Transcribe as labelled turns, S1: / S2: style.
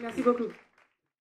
S1: Merci beaucoup.